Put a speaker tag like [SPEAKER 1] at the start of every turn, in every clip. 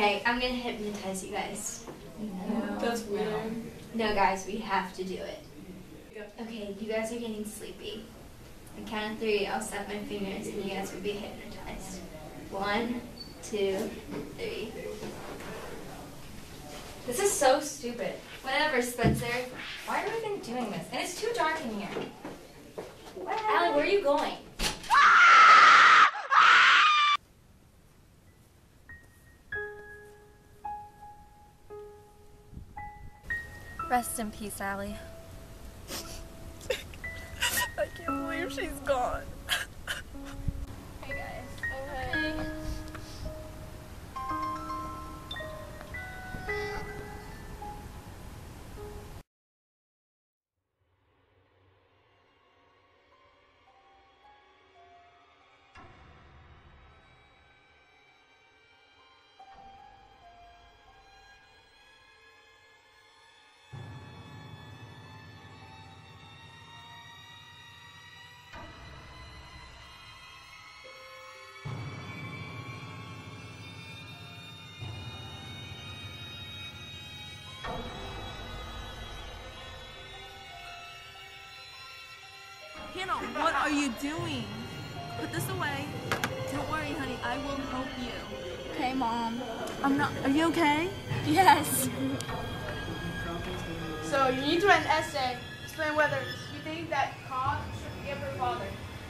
[SPEAKER 1] Okay, I'm gonna hypnotize you guys.
[SPEAKER 2] No.
[SPEAKER 3] That's weird.
[SPEAKER 1] No, guys, we have to do it. Okay, you guys are getting sleepy. On count of three, I'll snap my fingers and you guys will be hypnotized. One, two, three.
[SPEAKER 2] This is so stupid.
[SPEAKER 1] Whatever, Spencer.
[SPEAKER 2] Why are we even doing this? And it's too dark in here. Ali, where are you going? Rest in peace, Ali.
[SPEAKER 3] I can't believe she's gone. Hanna, what are you doing? Put this away. Don't worry, honey. I will help you.
[SPEAKER 4] Okay, Mom.
[SPEAKER 3] I'm not. Are you okay?
[SPEAKER 4] Yes.
[SPEAKER 5] So you need to write an essay, explain whether you think that God should forgive her father.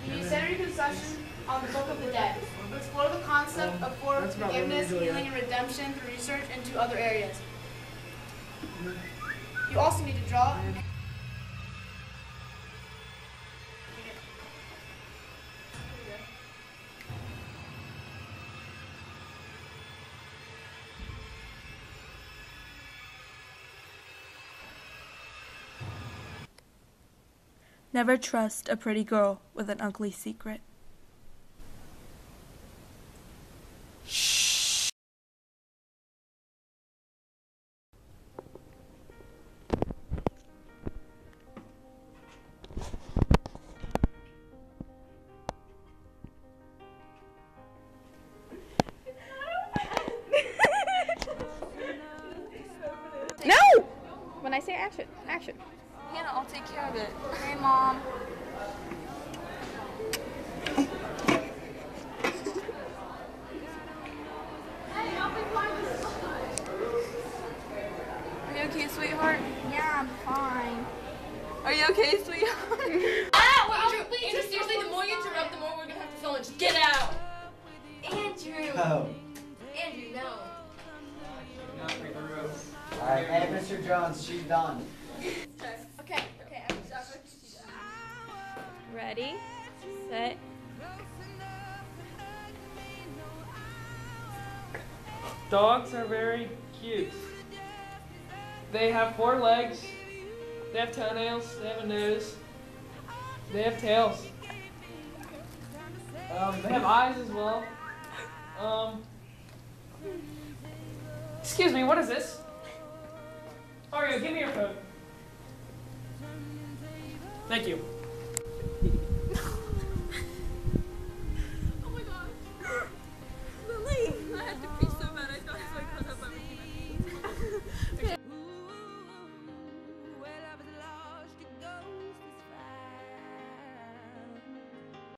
[SPEAKER 5] You need to center your concession on the Book of the Dead. Explore the concept of for forgiveness, healing, and redemption through research into other areas. You also need to draw.
[SPEAKER 3] Never trust a pretty girl with an ugly secret.
[SPEAKER 4] No! When I say action, action.
[SPEAKER 3] Hanna, I'll take care of it.
[SPEAKER 4] Okay, Mom.
[SPEAKER 3] Are you okay, sweetheart?
[SPEAKER 4] Yeah, I'm fine.
[SPEAKER 3] Are you okay, sweetheart?
[SPEAKER 2] Ah! Andrew, Andrew, seriously, the more you interrupt, the more we're gonna have to film it. Just get out!
[SPEAKER 1] Andrew!
[SPEAKER 6] Oh.
[SPEAKER 1] Andrew, no.
[SPEAKER 6] Alright, hey, Mr. Jones, she's done.
[SPEAKER 4] Ready, set.
[SPEAKER 7] Dogs are very cute. They have four legs, they have toenails, they have a nose, they have tails. Um, they have eyes as well. Um, excuse me, what is this? Mario, give me your phone. Thank you.